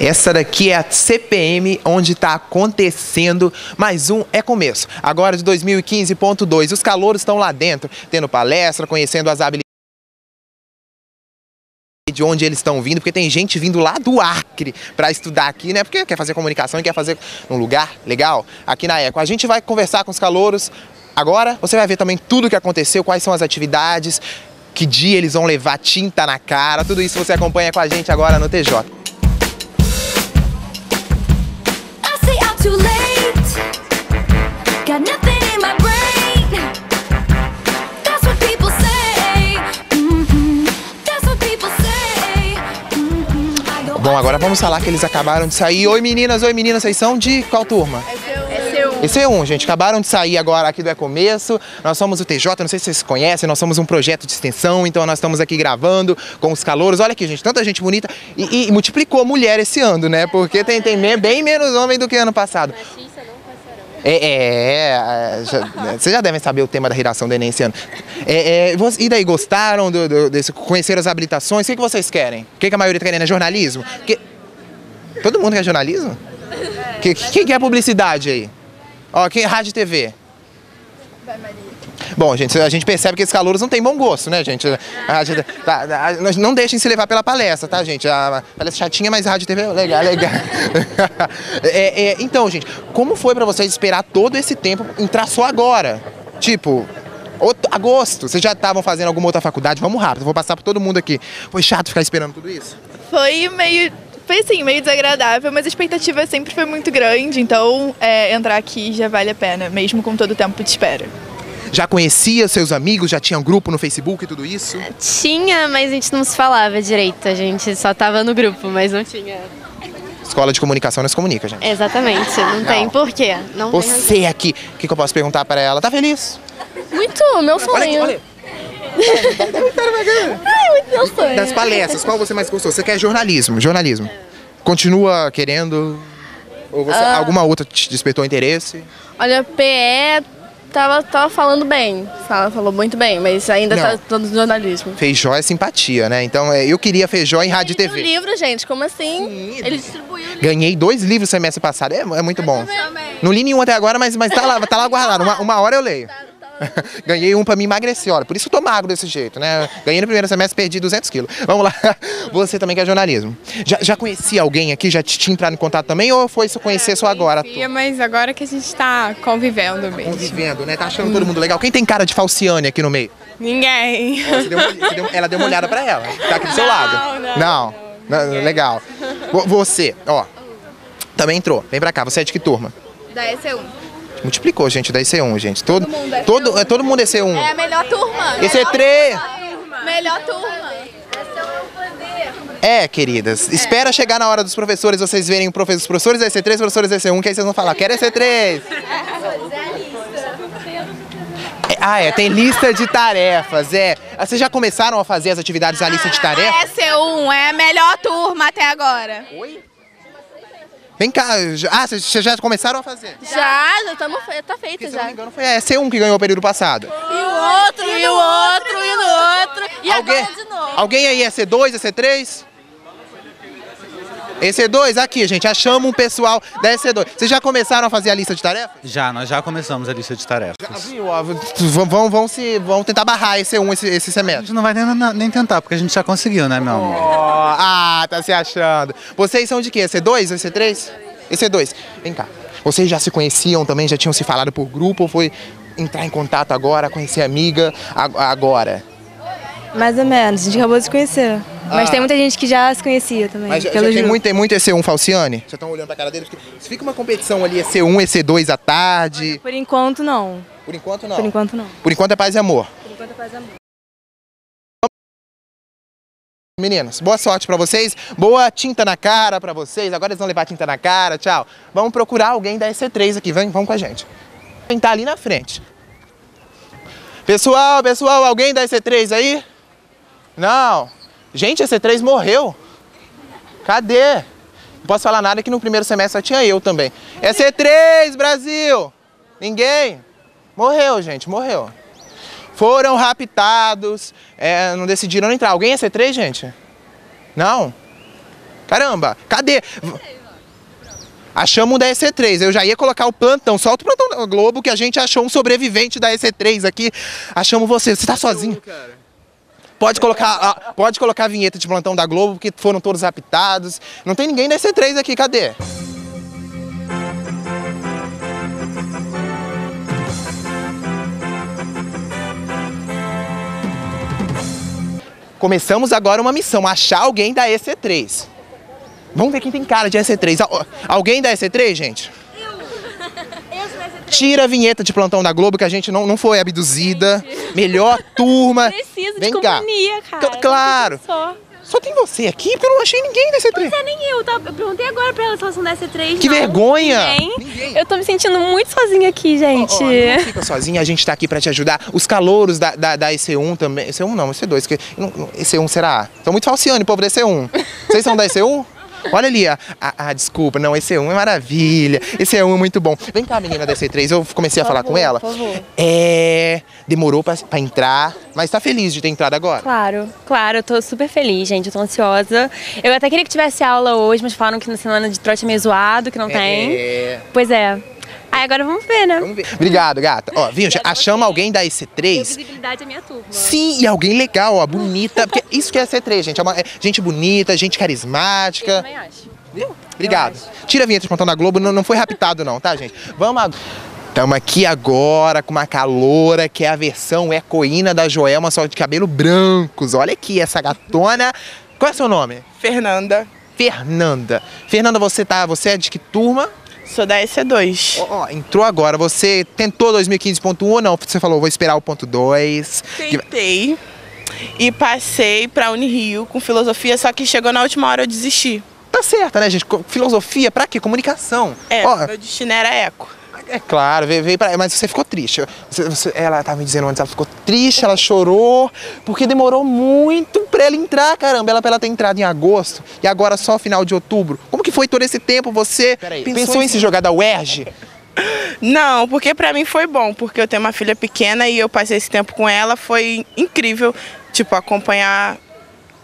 Essa daqui é a CPM, onde está acontecendo mais um É Começo. Agora de 2015.2. Os calouros estão lá dentro, tendo palestra, conhecendo as habilidades de onde eles estão vindo, porque tem gente vindo lá do Acre para estudar aqui, né? Porque quer fazer comunicação e quer fazer num lugar legal aqui na Eco. A gente vai conversar com os calouros agora. Você vai ver também tudo o que aconteceu, quais são as atividades, que dia eles vão levar tinta na cara, tudo isso você acompanha com a gente agora no TJ. Bom, agora vamos falar que eles acabaram de sair. Oi meninas, oi meninas, vocês são de qual turma? Esse é um, gente. Acabaram de sair agora aqui do É Começo. Nós somos o TJ, não sei se vocês conhecem, nós somos um projeto de extensão, então nós estamos aqui gravando com os calouros. Olha aqui, gente, tanta gente bonita. E, e multiplicou mulher esse ano, né? Porque tem, tem bem menos homem do que ano passado. É, é, é, já- vocês já devem saber o tema da redação do Enem esse ano. É, é, e daí, gostaram do, do, desse, conheceram as habilitações? O que, que vocês querem? O que, que a maioria está querendo? É jornalismo? Que, todo mundo quer jornalismo? Que, quem quer publicidade aí? Ó, quem rádio e TV? Bom, gente, a gente percebe que esses calouros não têm bom gosto, né, gente? A tá, nós- não deixem se levar pela palestra, tá, gente? A palestra chatinha, mas a rádio TV é legal, legal. É, é, então, gente, como foi pra vocês esperar todo esse tempo entrar só agora? Tipo, outro- agosto, vocês já estavam fazendo alguma outra faculdade? Vamos rápido, vou passar por todo mundo aqui. Foi chato ficar esperando tudo isso? Foi meio. Foi assim, meio desagradável, mas a expectativa sempre foi muito grande, então é, entrar aqui já vale a pena, mesmo com todo o tempo de espera. Já conhecia seus amigos? Já tinha um grupo no Facebook e tudo isso? Tinha, mas a gente não se falava direito. A gente só tava no grupo, mas não tinha. Escola de comunicação não se comunica, gente. Exatamente, não tem porquê. Não tem razão. Você aqui, o que, que eu posso perguntar para ela? Tá feliz? Muito, meu sonho. Olha aqui, olha. Meu sonho. Das palestras, qual você mais gostou? Você quer jornalismo, jornalismo. Continua querendo? Ou você, Ah. alguma outra te despertou interesse? Olha, PE tava, tava falando bem. Fala, falou muito bem, mas ainda Não. tá todo no jornalismo. Feijó é simpatia, né? Então é, eu queria feijó em rádio e TV. livro, gente, como assim? Ele distribuiu livro. Ganhei dois livros semestre passado, é, é muito bom. Não li nenhum até agora, mas, mas tá lá, tá lá guardado. Uma, uma hora eu leio. Ganhei um pra me emagrecer, olha. Por isso que eu tô magro desse jeito, né? Ganhei no primeiro semestre, perdi 200 quilos. Vamos lá. Você também quer jornalismo. Já, já conhecia alguém aqui? Já te tinha entrado em contato também? Ou foi só conhecer só agora? Conhecia, mas agora que a gente tá convivendo mesmo. Convivendo, né? Tá achando todo mundo legal. Quem tem cara de Falciane aqui no meio? Ninguém. Você deu uma- você deu- ela deu uma olhada pra ela. Tá aqui do seu Não, lado. não, Não. Não, Legal. Vo- Você, ó. Também entrou. Vem pra cá. Você é de que turma? Da EC1. Multiplicou, gente, da IC1, gente. Todo, todo, é, todo mundo é C1. É a melhor turma. Esse é 3. Melhor turma. É, queridas. Espera chegar na hora dos professores, vocês verem os professores da IC3, os professores da IC1, que aí vocês vão falar, quero IC3. É, ah, é, tem lista de tarefas, é. Ah, Vocês já começaram a fazer as atividades da lista de tarefas? EC1 é a melhor turma até agora. Vem cá, já- ah, vocês já começaram a fazer? Já, já estamos tá feito Porque, se eu não já. me engano, foi a EC1 que ganhou o período passado. E o outro, e o outro, e o outro. E Alguém, agora de novo. alguém aí é C2, é C3? EC2, aqui, gente, achamos um pessoal da EC2. Vocês já começaram a fazer a lista de tarefas? Já, nós já começamos a lista de tarefas. Viu, ó, vão, vão, vão, se, vão tentar barrar esse um esse, esse A semestre. gente não vai nem, nem tentar, porque a gente já conseguiu, né, meu amor? Ó, ah, tá se achando. Vocês são de quê? EC2 ou EC3? EC2. Vem cá. Vocês já se conheciam também? Já tinham se falado por grupo? Ou foi entrar em contato agora, conhecer amiga a- agora? Mais ou menos, a gente acabou de se conhecer. Mas Ah. tem muita gente que já se conhecia também. Mas já, já tem muito, tem muito EC1 Falciane? Já estão olhando pra cara deles? Se fica uma competição ali, EC1, EC2 à tarde. Por enquanto, não. Por enquanto, não. Por enquanto, não. Por enquanto é paz e amor. Por enquanto, faz amor. Meninos, boa sorte pra vocês. Boa tinta na cara pra vocês. Agora eles vão levar tinta na cara. Tchau. Vamos procurar alguém da EC3 aqui. Vem, vamos com a gente. Quem tá ali na frente? Pessoal, pessoal, alguém da EC3 aí? Não. Gente, a EC3 morreu. Cadê? Não posso falar nada que no primeiro semestre só tinha eu também. EC3, Brasil! Ninguém? Morreu, gente, morreu. Foram raptados, é, não decidiram entrar. Alguém é C3, gente? Não? Caramba, cadê? Achamos um da EC3. Eu já ia colocar o plantão. Solta o plantão da Globo que a gente achou um sobrevivente da EC3 aqui. Achamos você. Você tá sozinho? Pode colocar, pode colocar a vinheta de plantão da Globo, porque foram todos apitados. Não tem ninguém da EC3 aqui, cadê? Começamos agora uma missão, achar alguém da EC3. Vamos ver quem tem cara de EC3. Al- Alguém da EC3, gente? Tira a vinheta de plantão da Globo que a gente não, não foi abduzida. Melhor turma. Preciso de Vem cá. companhia, cara. Claro. Só. Só tem você aqui porque eu não achei ninguém da EC3. Não é nem eu, tá? Eu perguntei agora pra ela se elas são da C3. Que não. vergonha! Ninguém. Eu tô me sentindo muito sozinha aqui, gente. Ó, não fica sozinha, a gente tá aqui pra te ajudar. Os calouros da, da, da EC1 também. EC1 não, EC2. Que, não- não, EC1 será? Estão muito falseando, povo da EC1. Vocês são da EC1? Olha ali, ah, ah, ah, desculpa, não, EC1 é maravilha. EC1 é muito bom. Vem cá, menina da EC3, eu comecei a falar com ela. por favor. É. Demorou pra, pra entrar, mas tá feliz de ter entrado agora. Claro, claro, eu tô super feliz, gente. Eu tô ansiosa. Eu até queria que tivesse aula hoje, mas falaram que na semana de trote é meio zoado, que não tem. É. Pois é. Aí agora vamos ver, né? Vamos ver. Obrigado, gata. Ó, viu? já Achamos alguém da EC3. Visibilidade é minha turma. Sim, e alguém legal, ó, bonita. Porque isso que é C3, gente. É, uma, é gente bonita, gente Eu carismática. também acho. Viu? Obrigado. Tira a vinheta de plantão da Globo, não, não foi raptado, não, tá, gente? Vamos agora. Estamos aqui agora com uma caloura que é a versão ecoína da Joelma, só de cabelo brancos. Olha aqui, essa gatona. Qual é o seu nome? Fernanda, Fernanda. Fernanda, você tá. Você é de que turma? Sou da EC2. Ó, ó, entrou agora. Você tentou 2015.1 ou não? Você falou, vou esperar o ponto 2. Tentei e passei pra Unirio com filosofia, só que chegou na última hora eu desisti. Tá certo, né, gente? Filosofia, pra quê? Comunicação. É, Ó, meu destino era eco. é claro, veio, veio pra... Mas você ficou triste. Você- você- ela tava me dizendo antes, ela ficou triste, ela chorou, porque demorou muito pra ela entrar, caramba. Ela pra ela ter entrado em agosto e agora só final de outubro. Que foi todo esse tempo? Você pensou, em se jogar da UERJ? Não, porque pra mim foi bom, porque eu tenho uma filha pequena e eu passei esse tempo com ela, foi incrível, tipo, acompanhar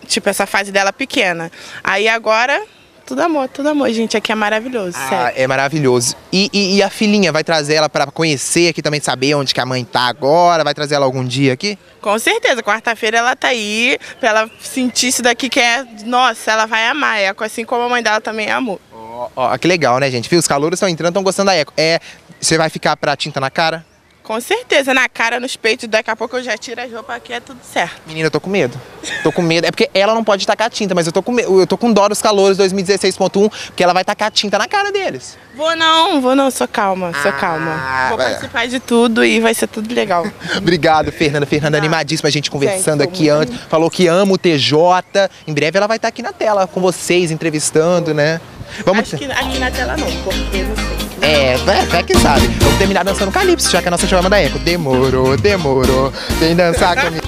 tipo essa fase dela pequena. Aí agora, tudo amor, tudo amor, gente, aqui é maravilhoso, Ah, sério. é maravilhoso. E, e- e a filhinha vai trazer ela pra conhecer aqui também, saber onde que a mãe tá agora? Vai trazer ela algum dia aqui? Com certeza, quarta-feira ela tá aí, pra ela sentir isso daqui que é, nossa, ela vai amar, é assim como a mãe dela também amou. Ó, ó, que legal, né, gente? Viu? Os calouros estão entrando, estão gostando da eco. É, você vai ficar pra tinta na cara? Com certeza, na cara, nos peitos, daqui a pouco eu já tiro as roupas aqui, é tudo certo. Menina, eu tô com medo. Tô com medo. É porque ela não pode tacar tinta, mas eu tô com medo. Eu tô com dó dos calores 2016.1, porque ela vai tacar tinta na cara deles. Vou não, vou não, sou calma, sou calma. Vou vai. participar de tudo e vai ser tudo legal. Obrigado, Fernanda. Fernanda, animadíssima a gente conversando Gente, aqui antes. Falou que ama o TJ. Em breve ela vai estar aqui na tela com vocês, entrevistando, né? Vamos. Acho que aqui na tela não, porque não sei. É, vai, vai que sabe. Vamos terminar dançando Calypso, já que a nossa chama da Eco. Demorou, demorou. Vem dançar comigo.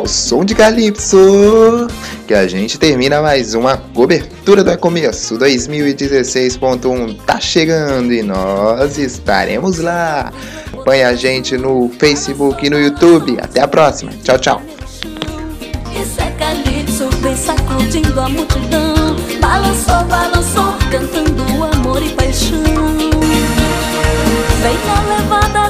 O som de Calypso. Que a gente termina mais uma cobertura do começo 2016.1 tá chegando e nós estaremos lá. Acompanhe a gente no Facebook e no YouTube. Até a próxima. Tchau, tchau. Isso é calypso, vem sacudindo a multidão. Balançou, balançou, cantando amor e paixão. Vem na levada